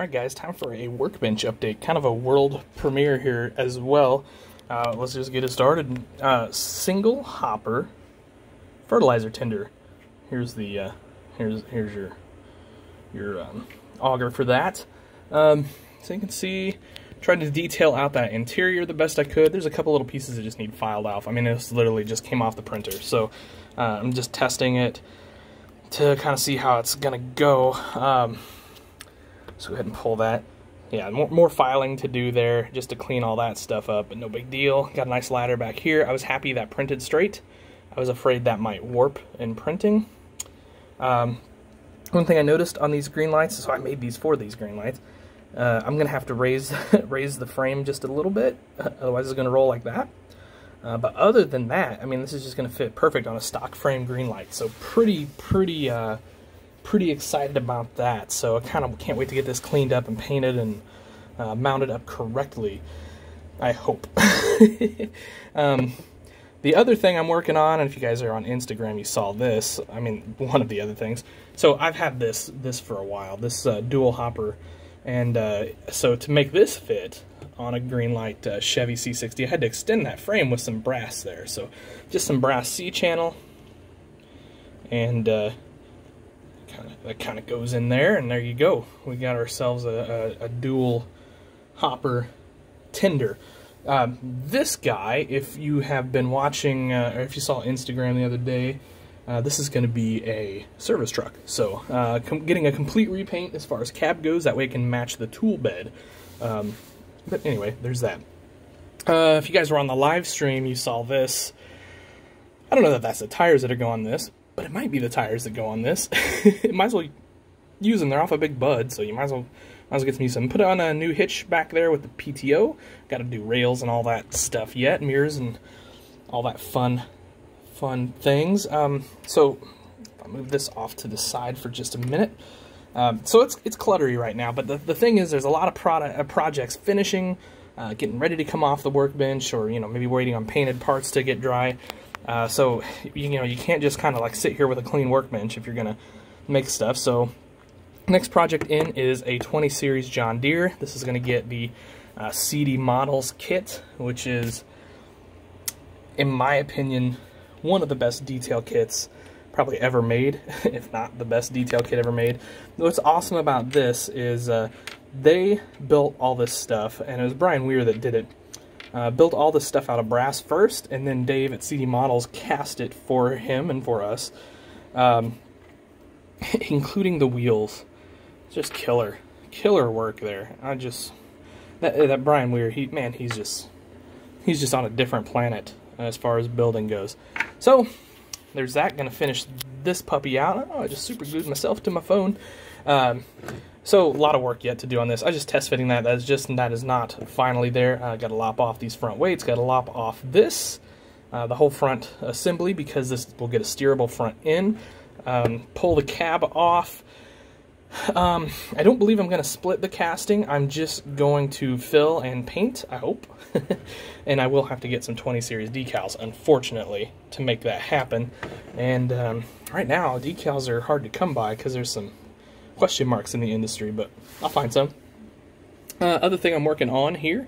Alright guys, time for a workbench update, kind of a world premiere here as well. Uh, let's just get it started. Uh, single hopper fertilizer tender. Here's the uh, here's here's your your um, auger for that. Um, so you can see, tried to detail out that interior the best I could. There's a couple little pieces that just need filed off. I mean, this literally just came off the printer, so uh, I'm just testing it to kind of see how it's gonna go. Um, so go ahead and pull that. Yeah, more, more filing to do there just to clean all that stuff up, but no big deal. Got a nice ladder back here. I was happy that printed straight. I was afraid that might warp in printing. Um, one thing I noticed on these Greenlights, so I made these for these Greenlights, uh, I'm going to have to raise raise the frame just a little bit, otherwise it's going to roll like that. Uh, but other than that, I mean, this is just going to fit perfect on a stock frame Greenlight. So pretty, pretty, uh, pretty excited about that. So I kind of can't wait to get this cleaned up and painted and uh, mounted up correctly. I hope. um, the other thing I'm working on, and if you guys are on Instagram, you saw this. I mean, one of the other things. So I've had this this for a while. This uh, dual hopper, and uh, so to make this fit on a green uh, Chevy C60, I had to extend that frame with some brass there. So just some brass C channel, and uh, kind of that kind of goes in there, and there you go. We got ourselves a, a, a dual hopper tender. Um, this guy, if you have been watching, uh, or if you saw Instagram the other day, uh, this is going to be a service truck. So, uh, getting a complete repaint as far as cab goes, that way it can match the tool bed. Um, but anyway, there's that. Uh, if you guys were on the live stream, you saw this. I don't know that that's the tires that are going on this, but it might be the tires that go on this. it might as well use them. They're off a big bud, so you might as well might as well get some use them. Put on a new hitch back there with the PTO. Got to do rails and all that stuff yet, mirrors and all that fun, fun things. Um, so I'll move this off to the side for just a minute. Um, so it's it's cluttery right now, but the, the thing is, there's a lot of product, uh, projects finishing, uh, getting ready to come off the workbench, or you know maybe waiting on painted parts to get dry. Uh, so you, know you can't just kind of like sit here with a clean workbench if you're gonna make stuff. So next project in is a 20 series John Deere. This is gonna get the uh, CD Models kit, which is, in my opinion, one of the best detail kits probably ever made, if not the best detail kit ever made. What's awesome about this is uh, they built all this stuff, and it was Brian Weir that did it. Uh, built all this stuff out of brass first, and then Dave at CD Models cast it for him and for us, um, including the wheels. Just killer, killer work there. I just that that Brian Weir, he man, he's just he's just on a different planet as far as building goes. So there's that. Gonna finish this puppy out. Oh, I just super glued myself to my phone. Um, so a lot of work yet to do on this. I just test fitting that. That's just that is not finally there. I uh, got to lop off these front weights. Got to lop off this, uh, the whole front assembly because this will get a steerable front end. Um, pull the cab off. Um, I don't believe I'm going to split the casting. I'm just going to fill and paint, I hope. and I will have to get some 20 series decals, unfortunately, to make that happen. And um, right now, decals are hard to come by because there's some question marks in the industry, but I'll find some. Uh, other thing I'm working on here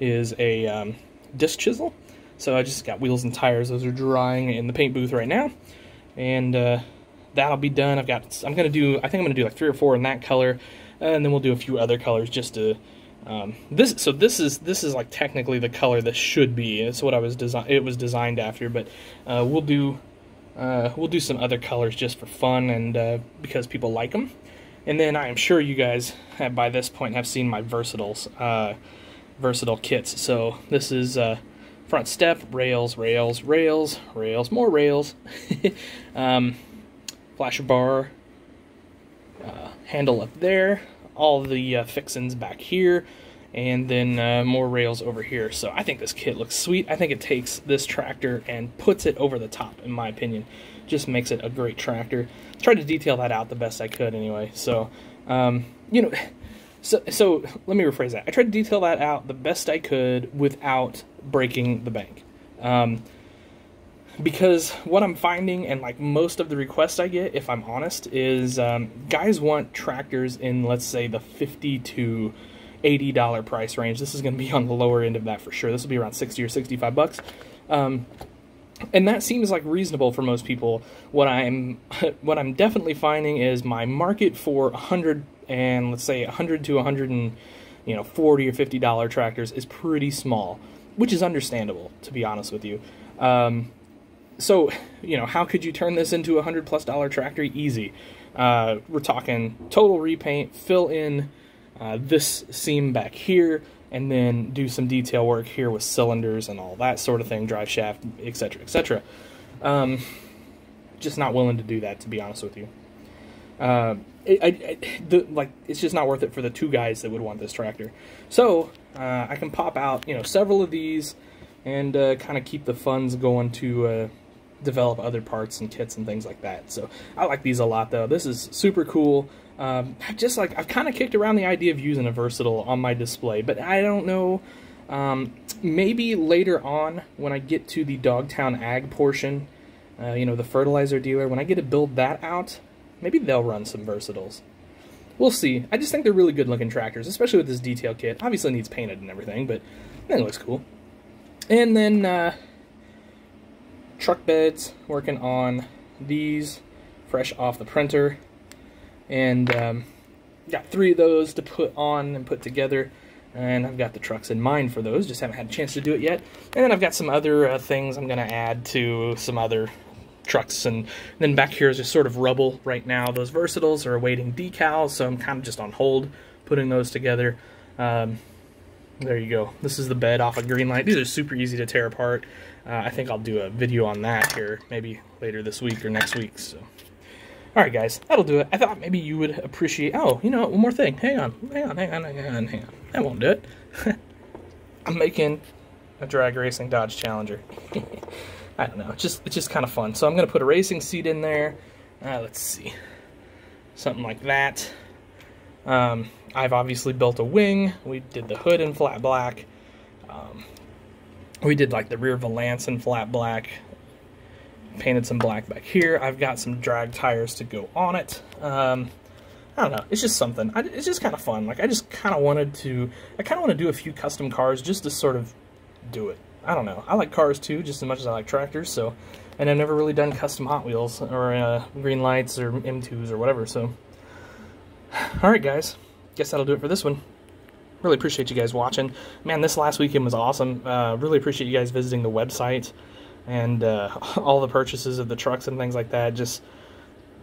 is a um, disc chisel. So I just got wheels and tires. Those are drying in the paint booth right now. And uh, that'll be done. I've got, I'm going to do, I think I'm going to do like three or four in that color, and then we'll do a few other colors just to, um, this, so this is, this is like technically the color this should be. It's what I was design, it was designed after, but uh, we'll do, uh, we'll do some other colors just for fun and uh, because people like them. And then I am sure you guys have by this point have seen my versatiles, uh, versatile kits. So this is uh, front step, rails, rails, rails, rails, more rails. um, flasher bar, uh, handle up there, all the uh, fixins back here, and then uh, more rails over here. So I think this kit looks sweet. I think it takes this tractor and puts it over the top, in my opinion. Just makes it a great tractor. Tried to detail that out the best I could anyway. So, um, you know, so, so let me rephrase that. I tried to detail that out the best I could without breaking the bank. Um, because what I'm finding, and like most of the requests I get, if I'm honest, is um, guys want tractors in, let's say, the 50 to $80 price range. This is going to be on the lower end of that for sure. This will be around 60 or 65 bucks. Um, and that seems like reasonable for most people. What I'm what I'm definitely finding is my market for 100 and let's say 100 to 100 and you know 40 or 50 dollar tractors is pretty small, which is understandable to be honest with you. Um, so you know how could you turn this into a hundred plus dollar tractor? Easy. Uh, we're talking total repaint, fill in uh, this seam back here, and then do some detail work here with cylinders and all that sort of thing, drive shaft, etc., etc. Um, just not willing to do that, to be honest with you. Uh, it, I, the, like it's just not worth it for the two guys that would want this tractor. So uh, I can pop out, you know, several of these and uh, kind of keep the funds going to uh, develop other parts and kits and things like that. So I like these a lot, though. This is super cool. Um, just like I've kind of kicked around the idea of using a versatile on my display, but I don't know. Um, maybe later on when I get to the Dogtown Ag portion, uh, you know, the fertilizer dealer, when I get to build that out, maybe they'll run some versatiles. We'll see. I just think they're really good looking tractors, especially with this detail kit. Obviously needs painted and everything, but it looks cool. And then uh, truck beds, working on these fresh off the printer. And um, got three of those to put on and put together. And I've got the trucks in mind for those, just haven't had a chance to do it yet. And then I've got some other uh, things I'm going to add to some other trucks. And then back here is just sort of rubble right now. Those versatiles are awaiting decals, so I'm kind of just on hold putting those together. Um, there you go. This is the bed off a of Greenlight. These are super easy to tear apart. Uh, I think I'll do a video on that here, maybe later this week or next week. So, all right, guys, that'll do it. I thought maybe you would appreciate. Oh, you know, one more thing. Hang on, hang on, hang on, hang on, hang on. That won't do it. I'm making a drag racing Dodge Challenger. I don't know. It's just it's just kind of fun. So I'm gonna put a racing seat in there. Uh, let's see, something like that. Um, I've obviously built a wing. We did the hood in flat black. Um, we did like the rear valance in flat black. Painted some black back here. I've got some drag tires to go on it. Um, I don't know. It's just something. I, it's just kind of fun. Like I just kind of wanted to. I kind of want to do a few custom cars just to sort of do it. I don't know. I like cars too, just as much as I like tractors. So, and I've never really done custom Hot Wheels or uh, Greenlights or M2s or whatever. So, all right, guys. Guess that'll do it for this one really appreciate you guys watching. Man, this last weekend was awesome. Uh, really appreciate you guys visiting the website and uh, all the purchases of the trucks and things like that. Just